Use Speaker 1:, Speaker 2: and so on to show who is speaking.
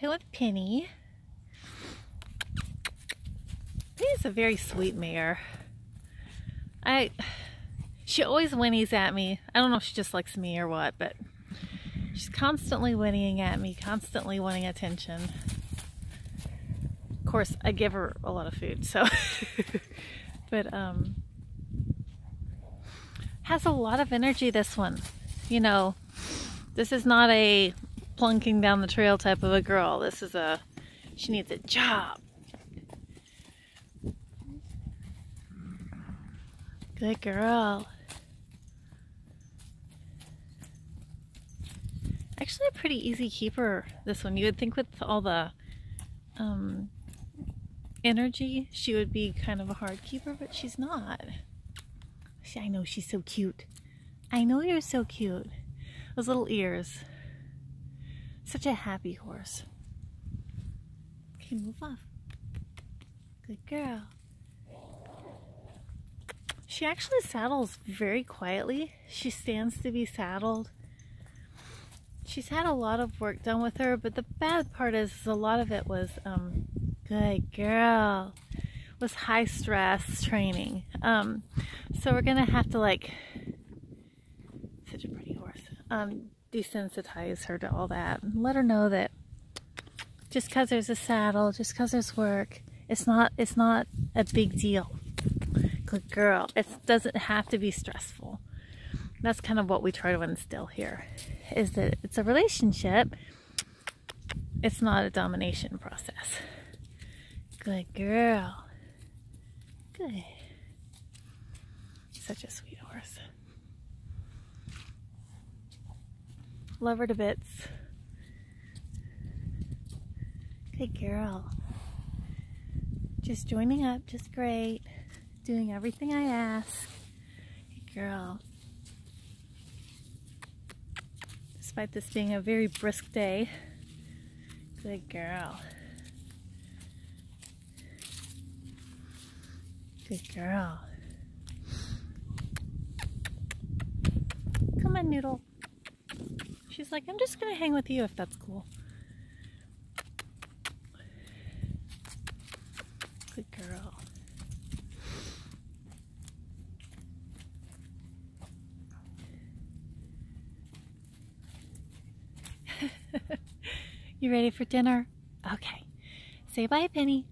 Speaker 1: jump with Penny. Penny's a very sweet mare. I, she always whinnies at me. I don't know if she just likes me or what, but she's constantly whinnying at me, constantly wanting attention. Of course, I give her a lot of food, so, but, um, has a lot of energy, this one. You know, this is not a plunking down the trail type of a girl. This is a, she needs a job. Good girl. Actually a pretty easy keeper, this one. You would think with all the um, energy, she would be kind of a hard keeper, but she's not. I know she's so cute. I know you're so cute. Those little ears. Such a happy horse. Okay, move off. Good girl. She actually saddles very quietly. She stands to be saddled. She's had a lot of work done with her, but the bad part is, a lot of it was, um, good girl, was high stress training. Um, so we're gonna have to like, such a pretty horse, um, desensitize her to all that and let her know that just because there's a saddle, just because there's work, it's not, it's not a big deal. Good girl. It doesn't have to be stressful. That's kind of what we try to instill here, is that it's a relationship. It's not a domination process. Good girl. Good. Such a sweet horse. Love her to bits. Good girl. Just joining up, just great. Doing everything I ask. Good girl. Despite this being a very brisk day. Good girl. Good girl. Come on, Noodle. Like, I'm just gonna hang with you if that's cool. Good girl. you ready for dinner? Okay. Say bye, Penny.